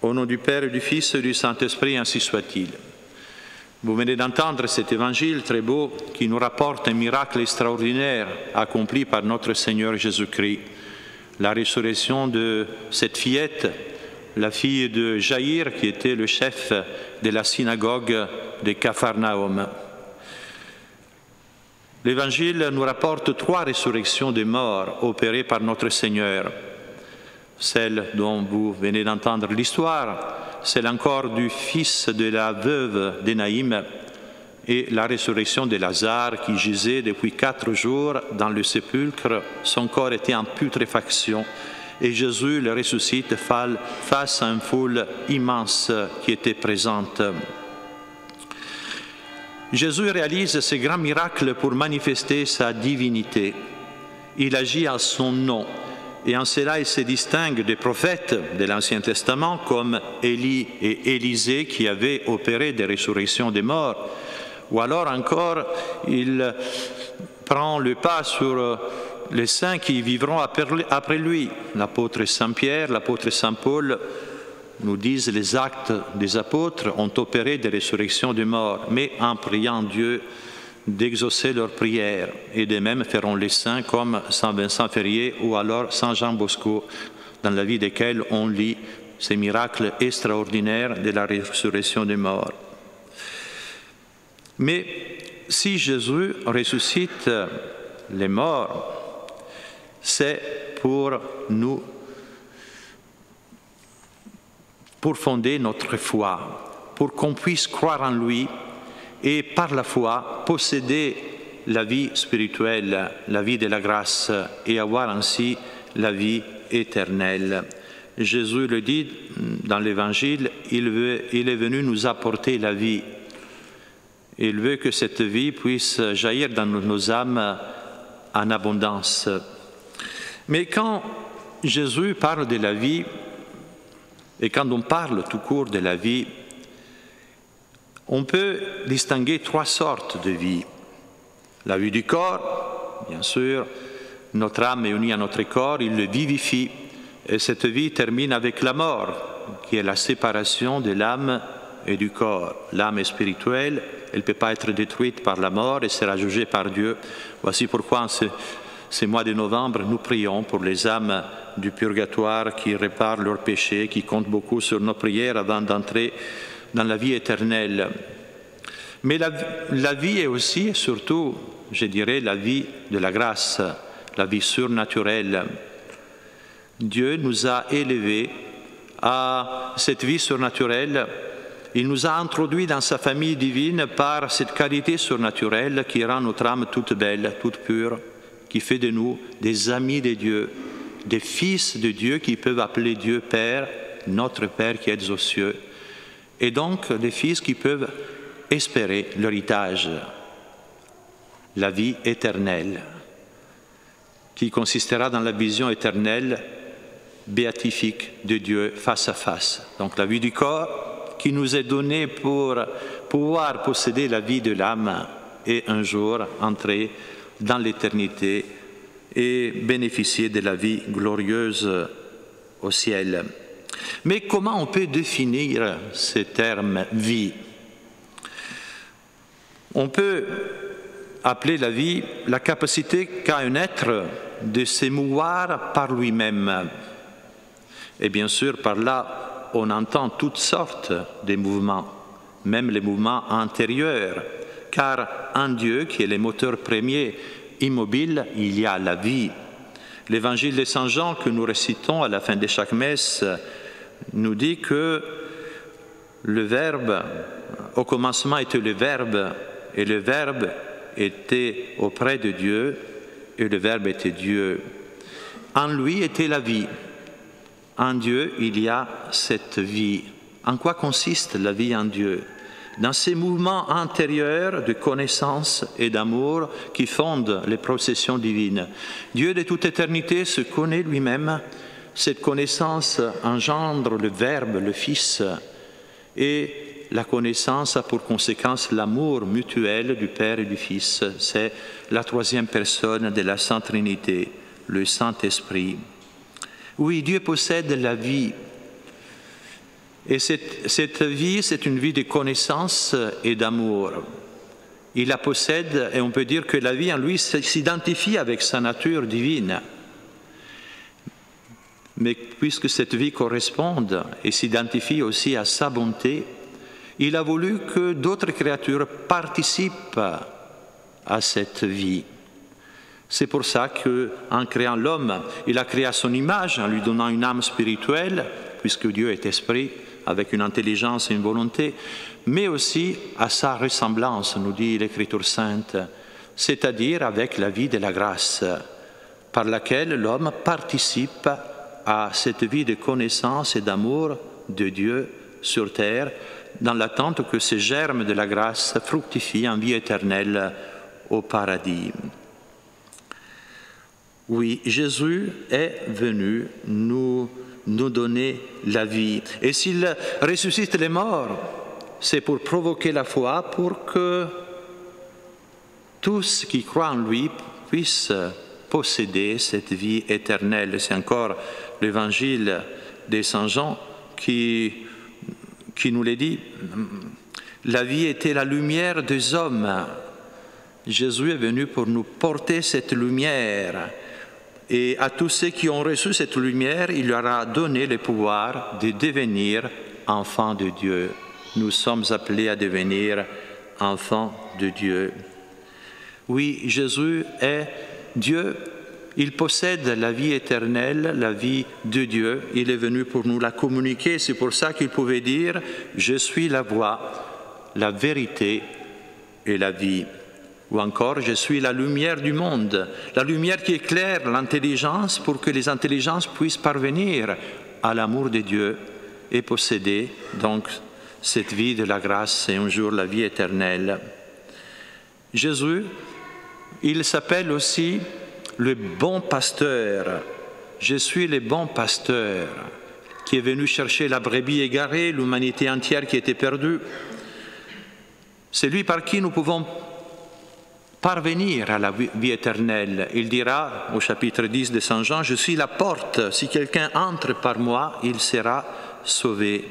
Au nom du Père et du Fils et du Saint-Esprit, ainsi soit-il. Vous venez d'entendre cet évangile très beau qui nous rapporte un miracle extraordinaire accompli par notre Seigneur Jésus-Christ, la résurrection de cette fillette, la fille de Jaïr, qui était le chef de la synagogue de Capharnaüm. L'Évangile nous rapporte trois résurrections des morts opérées par notre Seigneur celle dont vous venez d'entendre l'histoire, celle encore du fils de la veuve d'Énaïm et la résurrection de Lazare qui gisait depuis quatre jours dans le sépulcre. Son corps était en putréfaction et Jésus le ressuscite face à une foule immense qui était présente. Jésus réalise ce grand miracle pour manifester sa divinité. Il agit à son nom et en cela il se distingue des prophètes de l'Ancien Testament comme Élie et Élisée qui avaient opéré des résurrections des morts, ou alors encore il prend le pas sur les saints qui vivront après lui. L'apôtre Saint Pierre, l'apôtre Saint Paul nous disent les actes des apôtres ont opéré des résurrections des morts, mais en priant Dieu d'exaucer leurs prières, et de même feront les saints comme Saint Vincent Ferrier ou alors Saint Jean Bosco, dans la vie desquels on lit ces miracles extraordinaires de la résurrection des morts. Mais si Jésus ressuscite les morts, c'est pour nous, pour fonder notre foi, pour qu'on puisse croire en lui et par la foi posséder la vie spirituelle, la vie de la grâce et avoir ainsi la vie éternelle. Jésus le dit dans l'Évangile, il, il est venu nous apporter la vie. Il veut que cette vie puisse jaillir dans nos âmes en abondance. Mais quand Jésus parle de la vie, et quand on parle tout court de la vie, on peut distinguer trois sortes de vie. La vie du corps, bien sûr, notre âme est unie à notre corps, il le vivifie, et cette vie termine avec la mort, qui est la séparation de l'âme et du corps. L'âme est spirituelle, elle ne peut pas être détruite par la mort et sera jugée par Dieu. Voici pourquoi en ce, mois de novembre, nous prions pour les âmes du purgatoire qui réparent leurs péchés, qui comptent beaucoup sur nos prières avant d'entrer dans la vie éternelle. Mais la, vie est aussi et surtout, je dirais, la vie de la grâce, la vie surnaturelle. Dieu nous a élevés à cette vie surnaturelle. Il nous a introduits dans sa famille divine par cette qualité surnaturelle qui rend notre âme toute belle, toute pure, qui fait de nous des amis de Dieu, des fils de Dieu qui peuvent appeler Dieu Père, notre Père qui est aux cieux et donc des fils qui peuvent espérer l'héritage, la vie éternelle, qui consistera dans la vision éternelle béatifique de Dieu face à face. Donc la vie du corps qui nous est donnée pour pouvoir posséder la vie de l'âme et un jour entrer dans l'éternité et bénéficier de la vie glorieuse au ciel. Mais comment on peut définir ce terme vie? On peut appeler la vie la capacité qu'a un être de s'émouvoir par lui-même. Et bien sûr, par là, on entend toutes sortes de mouvements, même les mouvements antérieurs, car en Dieu, qui est le moteur premier immobile, il y a la vie. L'évangile de Saint Jean que nous récitons à la fin de chaque messe nous dit que le Verbe, au commencement était le Verbe, et le Verbe était auprès de Dieu, et le Verbe était Dieu. En lui était la vie. En Dieu, il y a cette vie. En quoi consiste la vie en Dieu? Dans ces mouvements antérieurs de connaissance et d'amour qui fondent les processions divines. Dieu de toute éternité se connaît lui-même cette connaissance engendre le Verbe, le Fils, et la connaissance a pour conséquence l'amour mutuel du Père et du Fils. C'est la troisième personne de la Sainte Trinité, le Saint-Esprit. Oui, Dieu possède la vie. Et cette, cette vie, c'est une vie de connaissance et d'amour. Il la possède et on peut dire que la vie en lui s'identifie avec sa nature divine. Mais puisque cette vie corresponde et s'identifie aussi à sa bonté, il a voulu que d'autres créatures participent à cette vie. C'est pour ça qu'en créant l'homme, il a créé à son image, en lui donnant une âme spirituelle, puisque Dieu est esprit, avec une intelligence et une volonté, mais aussi à sa ressemblance, nous dit l'Écriture sainte, c'est-à-dire avec la vie de la grâce, par laquelle l'homme participe à cette vie de connaissance et d'amour de Dieu sur terre, dans l'attente que ces germes de la grâce fructifient en vie éternelle au paradis. Oui, Jésus est venu nous, nous donner la vie. Et s'il ressuscite les morts, c'est pour provoquer la foi, pour que tous qui croient en lui puissent posséder cette vie éternelle. C'est encore l'évangile de Saint Jean qui, qui nous le dit. La vie était la lumière des hommes. Jésus est venu pour nous porter cette lumière. Et à tous ceux qui ont reçu cette lumière, il leur a donné le pouvoir de devenir enfants de Dieu. Nous sommes appelés à devenir enfants de Dieu. Oui, Jésus est Dieu il possède la vie éternelle, la vie de Dieu. Il est venu pour nous la communiquer. C'est pour ça qu'il pouvait dire, je suis la voie, la vérité et la vie. Ou encore, je suis la lumière du monde, la lumière qui éclaire l'intelligence pour que les intelligences puissent parvenir à l'amour de Dieu et posséder donc cette vie de la grâce et un jour la vie éternelle. Jésus, il s'appelle aussi le bon pasteur. Je suis le bon pasteur qui est venu chercher la brebis égarée, l'humanité entière qui était perdue. C'est lui par qui nous pouvons parvenir à la vie éternelle. Il dira au chapitre 10 de Saint Jean, Je suis la porte, si quelqu'un entre par moi, il sera sauvé.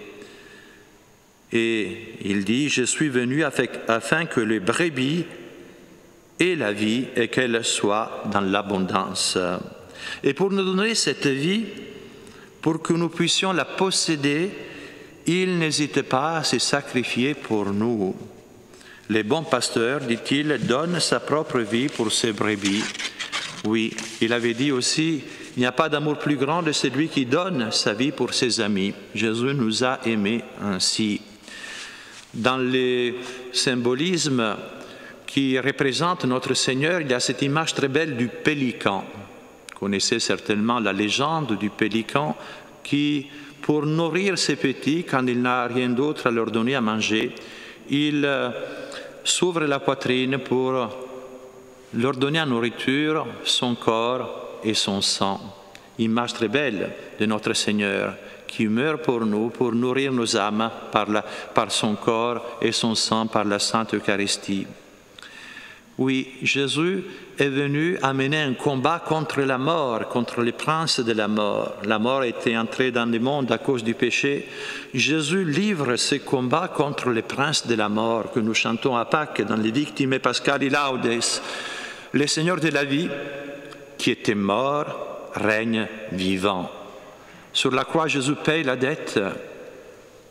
Et il dit, Je suis venu afin que les brebis et la vie et qu'elle soit dans l'abondance. Et pour nous donner cette vie, pour que nous puissions la posséder, il n'hésite pas à se sacrifier pour nous. Les bons pasteurs, dit-il, donnent sa propre vie pour ses brebis. Oui, il avait dit aussi, il n'y a pas d'amour plus grand de celui qui donne sa vie pour ses amis. Jésus nous a aimés ainsi. Dans les symbolismes qui représente notre Seigneur, il y a cette image très belle du pélican. Vous connaissez certainement la légende du pélican qui, pour nourrir ses petits, quand il n'a rien d'autre à leur donner à manger, il euh, s'ouvre la poitrine pour leur donner à nourriture son corps et son sang. Image très belle de notre Seigneur qui meurt pour nous, pour nourrir nos âmes par, par son corps et son sang, par la Sainte Eucharistie. Oui, Jésus est venu amener un combat contre la mort, contre les princes de la mort. La mort était entrée dans le monde à cause du péché. Jésus livre ce combat contre les princes de la mort que nous chantons à Pâques dans les Victimes Pascali Laudes. Le Seigneur de la vie, qui était mort, règne vivant. Sur la croix, Jésus paye la dette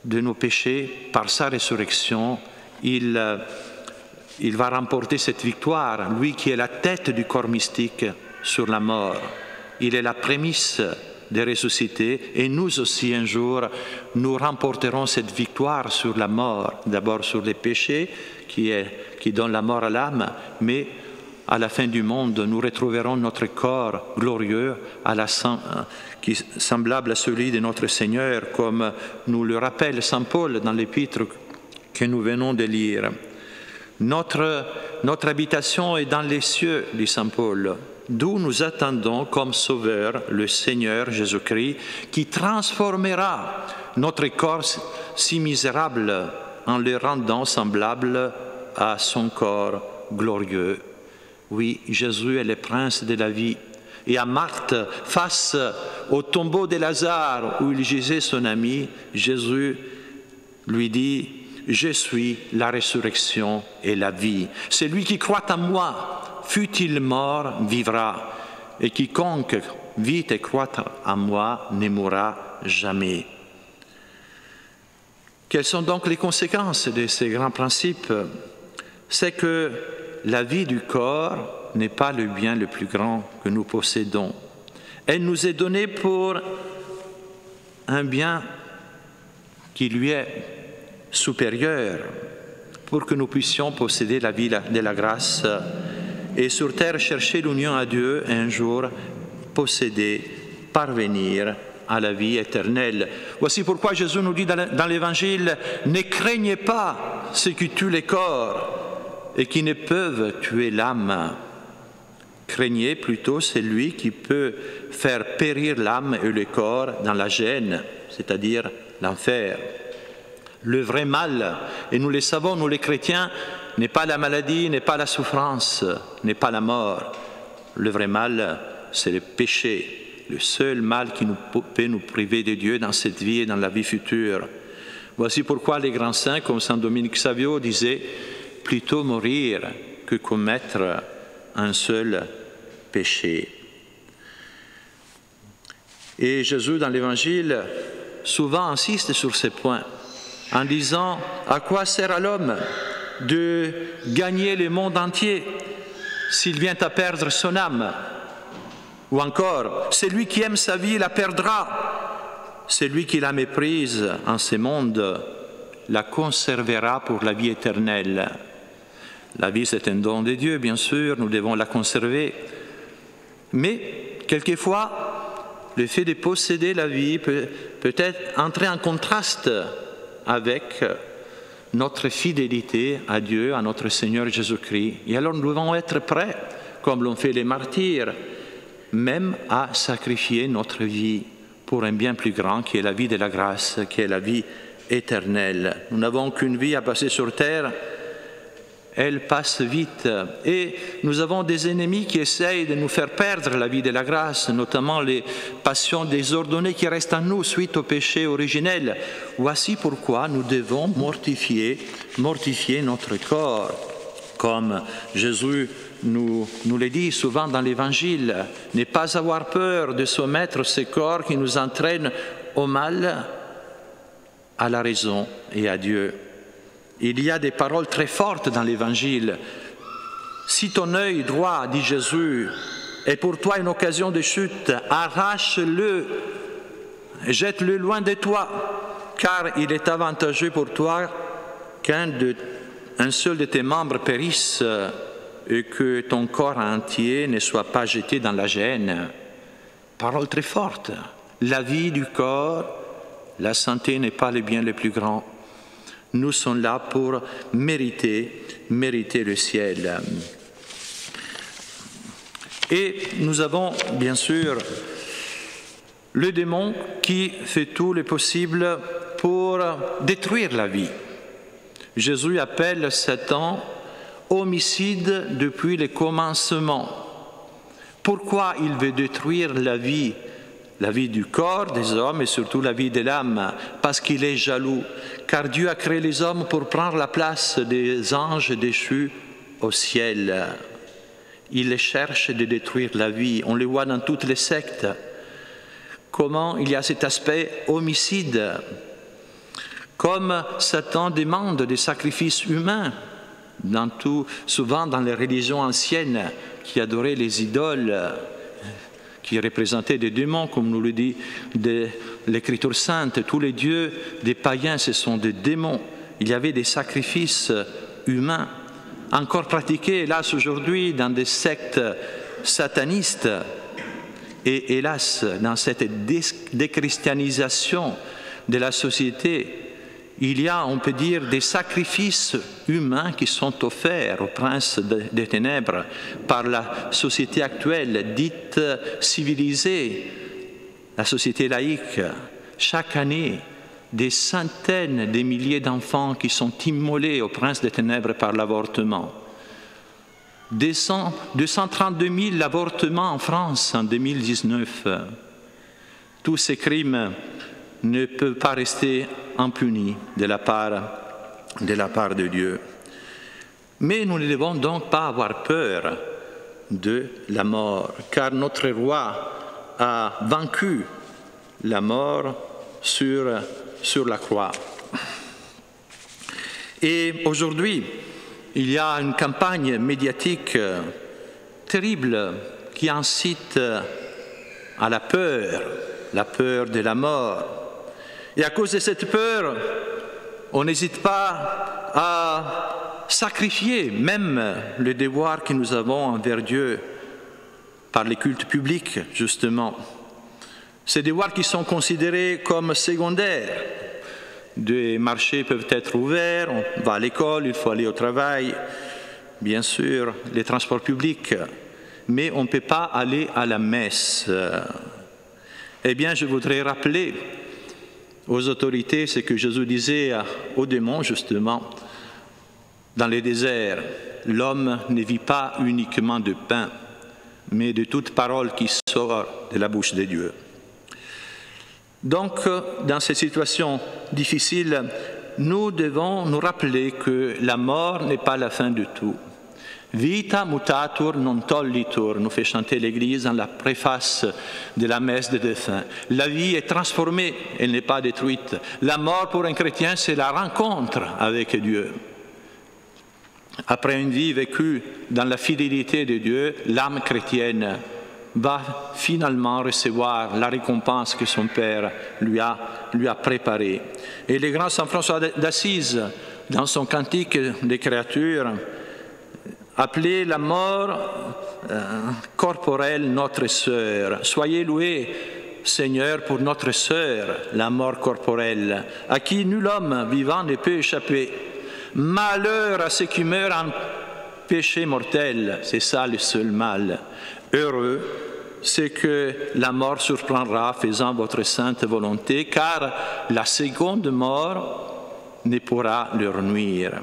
de nos péchés par sa résurrection. Il il va remporter cette victoire, lui qui est la tête du corps mystique sur la mort. Il est la prémisse de ressusciter et nous aussi un jour, nous remporterons cette victoire sur la mort, d'abord sur les péchés qui, est, qui donnent la mort à l'âme, mais à la fin du monde, nous retrouverons notre corps glorieux qui, semblable à celui de notre Seigneur, comme nous le rappelle Saint Paul dans l'épître que nous venons de lire. Notre, notre habitation est dans les cieux, dit Saint Paul, d'où nous attendons comme Sauveur le Seigneur Jésus-Christ, qui transformera notre corps si misérable en le rendant semblable à son corps glorieux. Oui, Jésus est le prince de la vie. Et à Marthe, face au tombeau de Lazare où il gisait son ami, Jésus lui dit, Je suis la résurrection et la vie. Celui qui croit en moi, fût-il mort, vivra. Et quiconque vit et croit en moi ne mourra jamais. Quelles sont donc les conséquences de ces grands principes? C'est que la vie du corps n'est pas le bien le plus grand que nous possédons. Elle nous est donnée pour un bien qui lui est supérieur, pour que nous puissions posséder la vie de la grâce et sur terre chercher l'union à Dieu un jour posséder, parvenir à la vie éternelle. Voici pourquoi Jésus nous dit dans l'Évangile, ne craignez pas ceux qui tuent les corps et qui ne peuvent tuer l'âme. Craignez plutôt celui qui peut faire périr l'âme et le corps dans la gêne, c'est-à-dire l'enfer. Le vrai mal, et nous le savons, nous les chrétiens, n'est pas la maladie, n'est pas la souffrance, n'est pas la mort. Le vrai mal, c'est le péché, le seul mal qui nous, peut nous priver de Dieu dans cette vie et dans la vie future. Voici pourquoi les grands saints, comme Saint Dominique Savio, disaient plutôt mourir que commettre un seul péché. Et Jésus, dans l'Évangile, souvent insiste sur ces points en disant à quoi sert à l'homme de gagner le monde entier s'il vient à perdre son âme? Ou encore, celui qui aime sa vie la perdra, celui qui la méprise en ce monde la conservera pour la vie éternelle. La vie, c'est un don de Dieu, bien sûr, nous devons la conserver. Mais, quelquefois, le fait de posséder la vie peut peut-être entrer en contraste avec notre fidélité à Dieu, à notre Seigneur Jésus-Christ. Et alors nous devons être prêts, comme l'ont fait les martyrs, même à sacrifier notre vie pour un bien plus grand qui est la vie de la grâce, qui est la vie éternelle. Nous n'avons qu'une vie à passer sur terre elle passe vite. Et nous avons des ennemis qui essayent de nous faire perdre la vie de la grâce, notamment les passions désordonnées qui restent en nous suite au péché originel. Voici pourquoi nous devons mortifier, mortifier notre corps, comme Jésus nous, nous le dit souvent dans l'Évangile, ne pas avoir peur de soumettre ce corps qui nous entraîne au mal à la raison et à Dieu. Il y a des paroles très fortes dans l'Évangile. Si ton œil droit, dit Jésus, est pour toi une occasion de chute, arrache-le, jette-le loin de toi, car il est avantageux pour toi qu'un seul de tes membres périsse et que ton corps entier ne soit pas jeté dans la gêne. Parole très forte. La vie du corps, la santé n'est pas le bien le plus grand. Nous sommes là pour mériter, mériter le ciel. Et nous avons bien sûr le démon qui fait tout le possible pour détruire la vie. Jésus appelle Satan homicide depuis le commencement. Pourquoi il veut détruire la vie la vie du corps des hommes et surtout la vie de l'âme, parce qu'il est jaloux, car Dieu a créé les hommes pour prendre la place des anges déchus au ciel. Il cherche de détruire la vie, on le voit dans toutes les sectes. Comment il y a cet aspect homicide, comme Satan demande des sacrifices humains, souvent dans les religions anciennes qui adoraient les idoles qui représentaient des démons, comme nous le dit l'Écriture sainte. Tous les dieux des païens, ce sont des démons. Il y avait des sacrifices humains, encore pratiqués, hélas, aujourd'hui, dans des sectes satanistes. Et hélas, dans cette déchristianisation de la société, il y a, on peut dire, des sacrifices humains qui sont offerts au prince des ténèbres par la société actuelle, dite civilisée, la société laïque. Chaque année, des centaines de milliers d'enfants qui sont immolés au prince des ténèbres par l'avortement. 232 000 avortements en France en 2019. Tous ces crimes ne peuvent pas rester impuni de la part de, Dieu. Mais nous ne devons donc pas avoir peur de la mort, car notre roi a vaincu la mort sur, sur la croix. Et aujourd'hui, il y a une campagne médiatique terrible qui incite à la peur, la peur de la mort. Et à cause de cette peur, on n'hésite pas à sacrifier même le devoir que nous avons envers Dieu par les cultes publics, justement. Ces devoirs qui sont considérés comme secondaires. Des marchés peuvent être ouverts, on va à l'école, il faut aller au travail, bien sûr, les transports publics, mais on ne peut pas aller à la messe. Eh bien, je voudrais rappeler aux autorités ce que Jésus disait aux démons, justement, dans les déserts. L'homme ne vit pas uniquement de pain, mais de toute parole qui sort de la bouche de Dieu. Donc, dans ces situations difficiles, nous devons nous rappeler que la mort n'est pas la fin de tout. Vita mutatur non tollitur, nous fait chanter l'Église dans la préface de la messe de défunt. La vie est transformée, elle n'est pas détruite. La mort pour un chrétien, c'est la rencontre avec Dieu. Après une vie vécue dans la fidélité de Dieu, l'âme chrétienne va finalement recevoir la récompense que son Père lui a, lui a préparée. Et le grand Saint François d'Assise, dans son cantique des créatures, appelait la mort euh, corporelle notre sœur. Soyez loués, Seigneur, pour notre sœur, la mort corporelle, à qui nul homme vivant ne peut échapper. Malheur à ceux qui meurent en péché mortel, c'est ça le seul mal. Heureux, c'est que la mort surprendra faisant votre sainte volonté, car la seconde mort ne pourra leur nuire.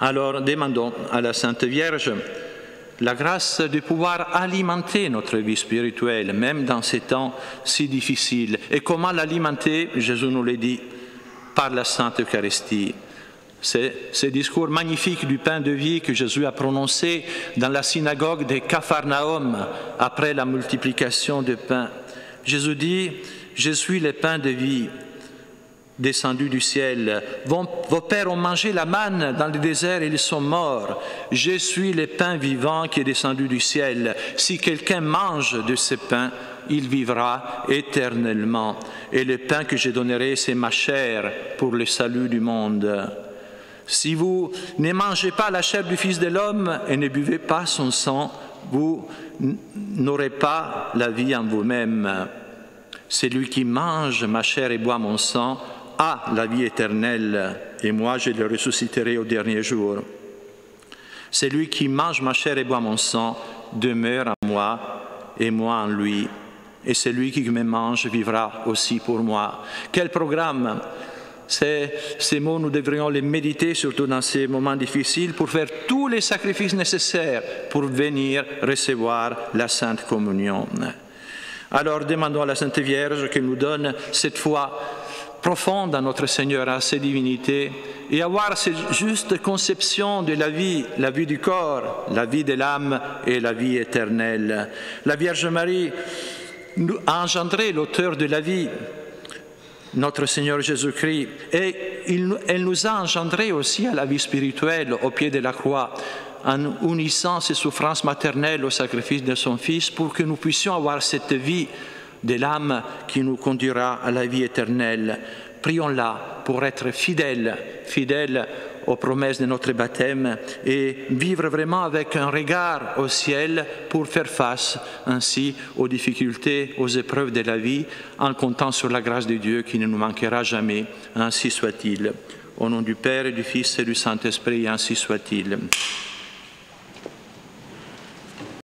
Alors demandons à la Sainte Vierge la grâce de pouvoir alimenter notre vie spirituelle, même dans ces temps si difficiles. Et comment l'alimenter Jésus nous l'a dit, par la Sainte Eucharistie. C'est ce discours magnifique du pain de vie que Jésus a prononcé dans la synagogue de Capharnaüm après la multiplication du pain. Jésus dit, je suis le pain de vie descendu du ciel. Vos, vos, pères ont mangé la manne dans le désert et ils sont morts. Je suis le pain vivant qui est descendu du ciel. Si quelqu'un mange de ce pain, il vivra éternellement. Et le pain que je donnerai, c'est ma chair pour le salut du monde. Si vous ne mangez pas la chair du Fils de l'homme et ne buvez pas son sang, vous n'aurez pas la vie en vous-même. Celui qui mange ma chair et boit mon sang a la vie éternelle, et moi je le ressusciterai au dernier jour. Celui qui mange ma chair et boit mon sang demeure en moi, et moi en lui. Et celui qui me mange vivra aussi pour moi. Quel programme ces mots, nous devrions les méditer, surtout dans ces moments difficiles, pour faire tous les sacrifices nécessaires pour venir recevoir la Sainte Communion. Alors demandons à la Sainte Vierge qu'elle nous donne cette foi profonde à notre Seigneur, à ses divinités, et avoir cette juste conception de la vie, la vie du corps, la vie de l'âme et la vie éternelle. La Vierge Marie a engendré l'auteur de la vie, notre Seigneur Jésus-Christ. Et elle nous a engendrés aussi à la vie spirituelle au pied de la croix, en unissant ses souffrances maternelles au sacrifice de son Fils pour que nous puissions avoir cette vie de l'âme qui nous conduira à la vie éternelle. Prions-la pour être fidèles, fidèles aux promesses de notre baptême et vivre vraiment avec un regard au ciel pour faire face ainsi aux difficultés, aux épreuves de la vie, en comptant sur la grâce de Dieu qui ne nous manquera jamais. Ainsi soit-il. Au nom du Père et du Fils et du Saint-Esprit, ainsi soit-il.